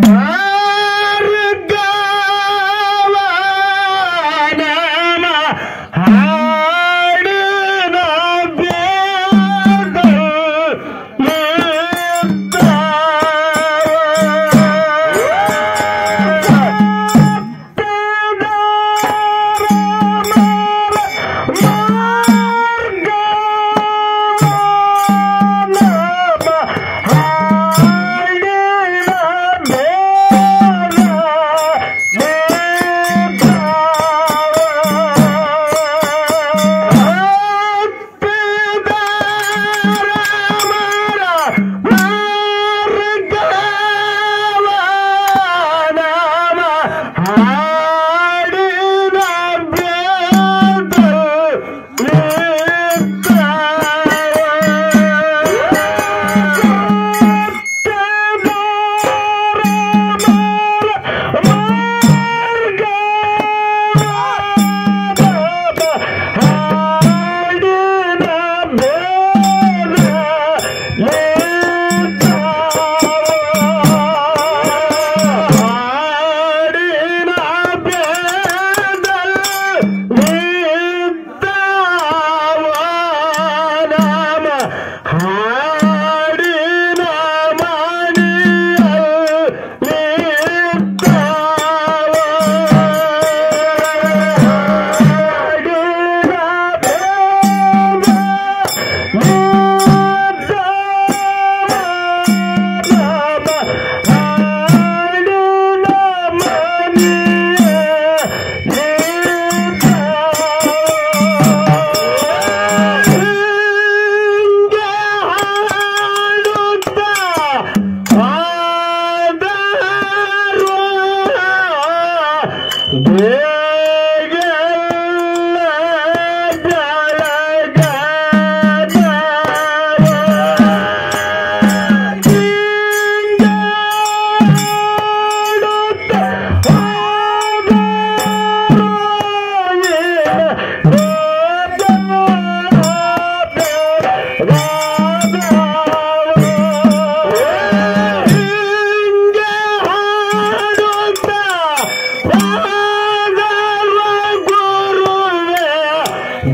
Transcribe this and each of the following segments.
Ah!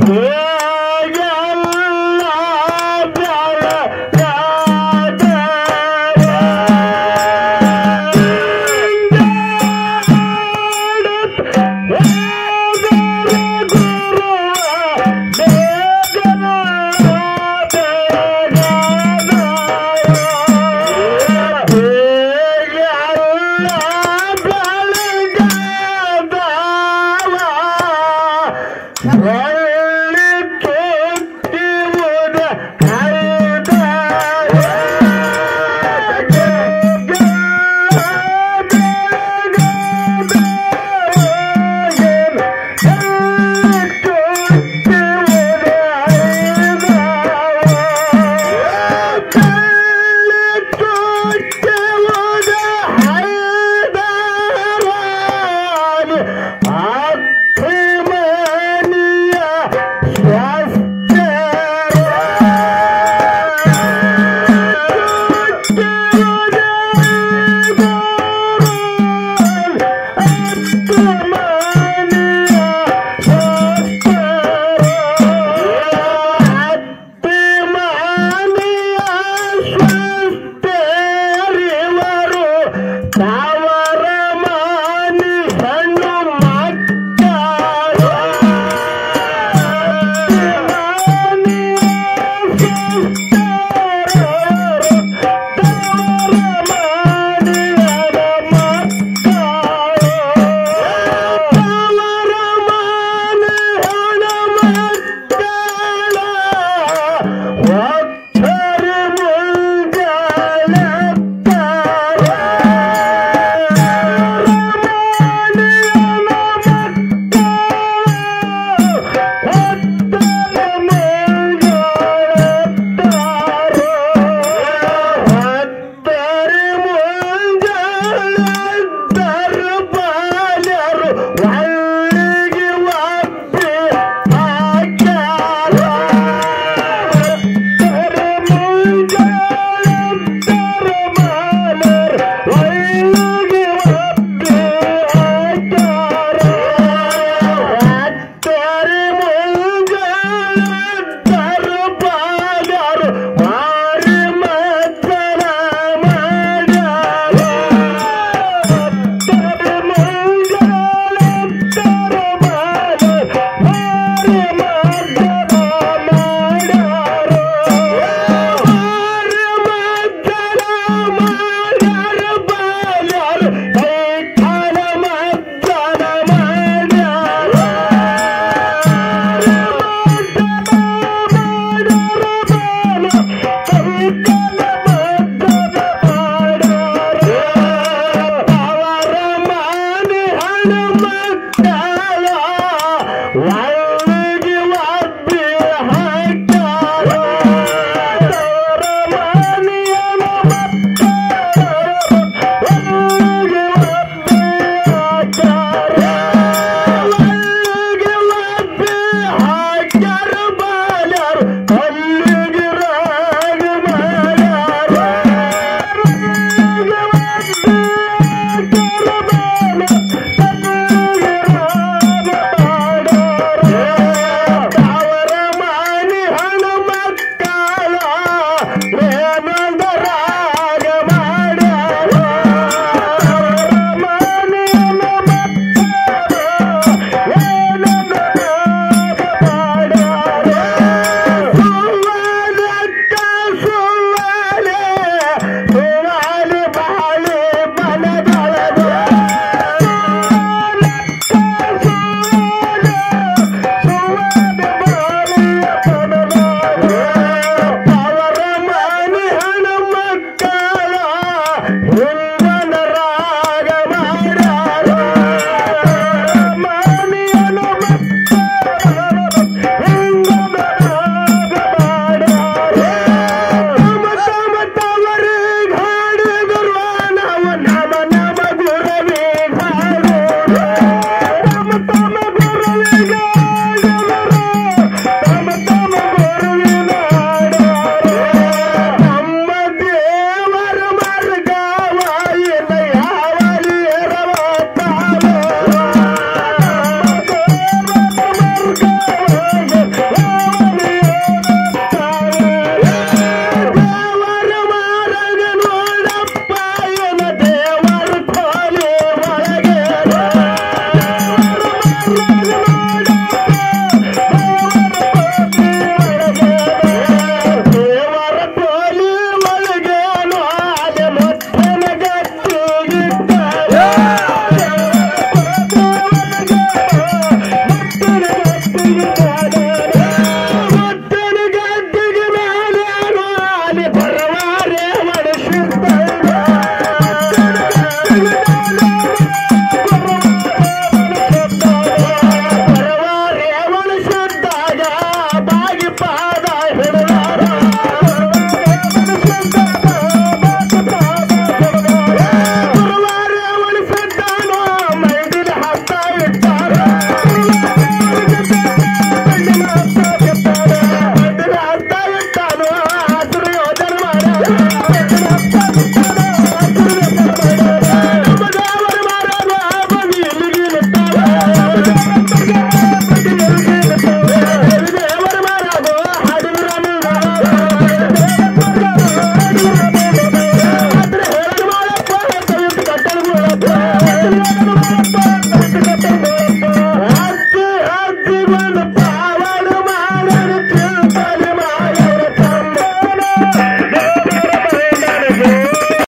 Yeah.